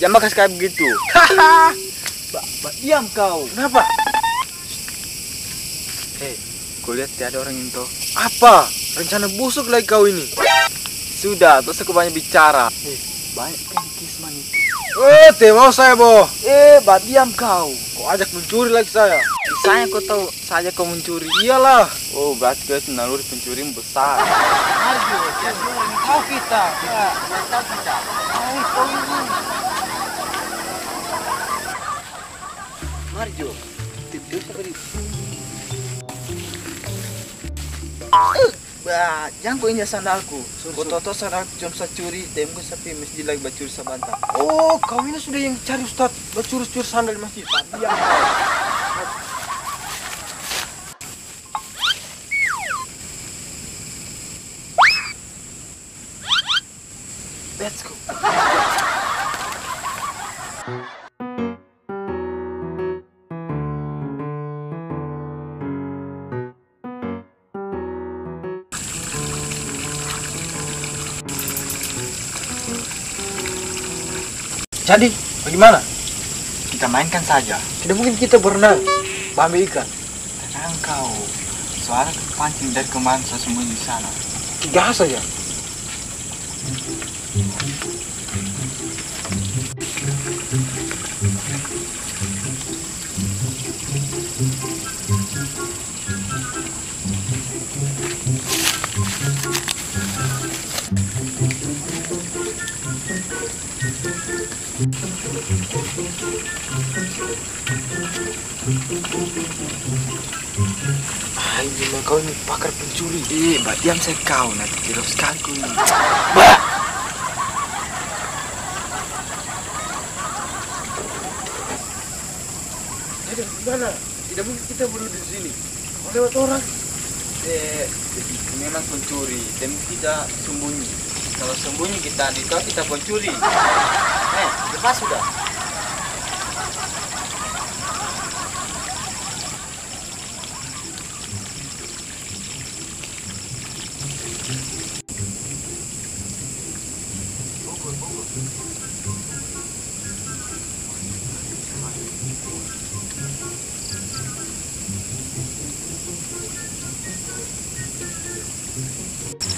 jangan makas kayak begitu. Haha. Ba, ba, diam kau. Kenapa? Hei, kau lihat tiada orang itu. Apa? Rencana busuk lagi kau ini. Sudah, terus aku banyak bicara. Eh, banyak kan kisman itu. Eh, teh mau saya, Bo. Eh, ba, diam kau. Kau ajak mencuri lagi saya. Misalnya kau tahu saja kau mencuri. Iyalah. Oh, berarti kau itu naluri pencuri besar. Arjo, tahu kita. Ya, tahu kita. kau ini. Marjo, tidur seperti Bah, jangan kau injak sandalku. Kau tahu tahu sandalku cuma saya curi, temku sampai masjid lagi bacuri sabanta. Oh, kau ini sudah yang cari Ustad bercurus-curus sandal di masjid. Diam. Jadi, bagaimana? Kita mainkan saja. Tidak mungkin kita berenang, ambil ikan. Tenang kau. Soalnya pancing dari kemarin saya sembunyi di sana. Gas saja. Anjing, kau ini pakar pencuri. Eh, mbak diam saya kau nanti kira sekali kau ini. Bah! Jadi gimana? Tidak mungkin kita berdua di sini. Kau lewat orang. Eh, jadi memang pencuri, dan kita sembunyi. Kalau sembunyi kita ditahu kita pencuri. Eh, lepas sudah.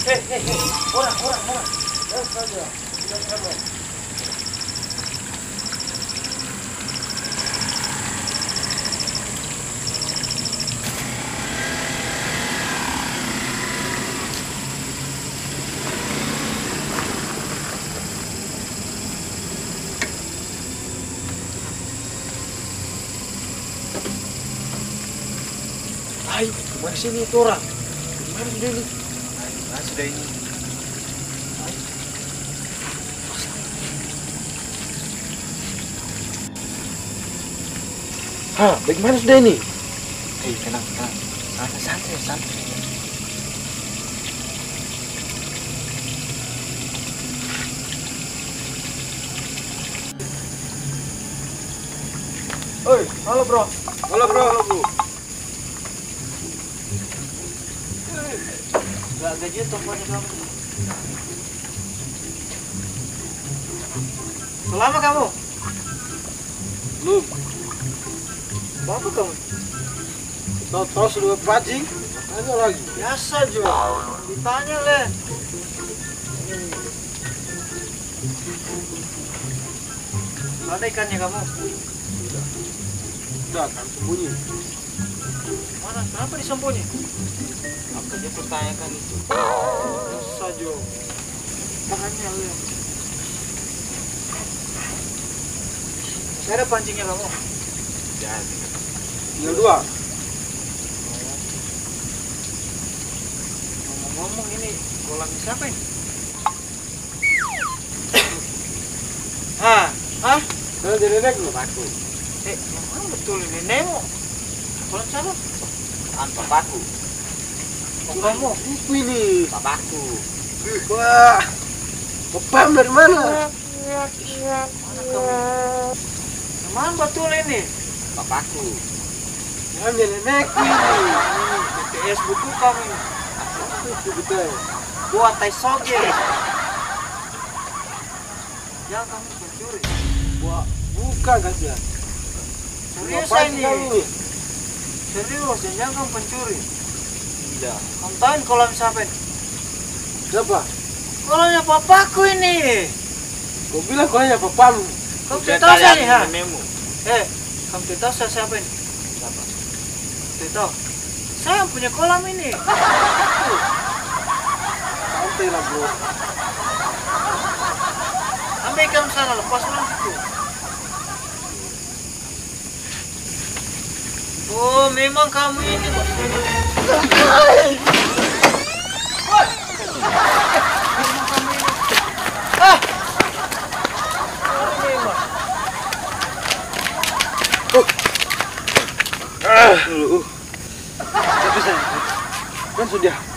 Hei, hei, hei. Orang, orang, orang. Lewat saja. Tidak sabar. Hai, ke mana sini itu orang? Ke mana sudah ini? Nah, sudah ini. Hah, bagaimana sudah ini? Eh, tenang, tenang. Santai, santai, santai. Oi, halo bro. Halo bro, halo bro. Gak gaji teleponnya kamu. Selama kamu? Belum. Apa kamu? Tahu-tahu sudah pancing? Tanya lagi. Biasa Jo. Ditanya leh. Ada ikannya kamu? Sudah, kan sembunyi. Mana? Kenapa disembunyi? Apa dia pertanyakan itu? Biasa Jo. Tanya leh. Saya ada pancingnya kamu? Ya, Tinggal dua. ngomong-ngomong ini kolam siapa ini? Hah? Hah? Saya jadi nenek lu. Papaku. Eh, memang betul ini Nemo. Kolam siapa? An papaku. Oh, kamu? Itu ini. Papaku. Wah. Bapak dari mana? Mana betul ini? Papaku. Hanya nenek ini. BTS buku kamu. Itu betul. Buat tai soge. Jangan kamu pencuri. Wah, bukan kasihan. Serius ini. Kamu? Serius, jangan kamu pencuri. Tidak. Kamu tahu ini kolam siapa ini? Siapa? Kolamnya papaku ini. Kau bilang kau hanya papamu. Kamu tidak tahu saya nih, ha? Eh, kamu tidak tahu saya siapa ini? Siapa? Tidak tahu. Saya yang punya kolam ini. Santai lah bro. Ambil ikan sana, lepas orang Oh, memang kamu ini. Memang kamu ini. Ah! Uh, uh. Kan